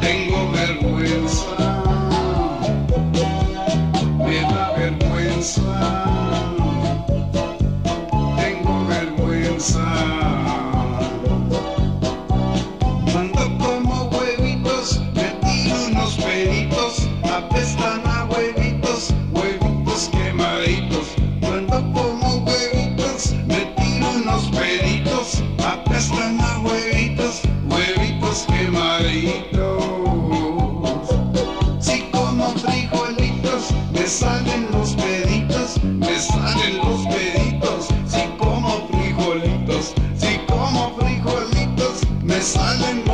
tengo vergüenza, me da vergüenza, quemaditos. Si como frijolitos, me salen los peditos, me salen los peditos. Si como frijolitos, si como frijolitos, me salen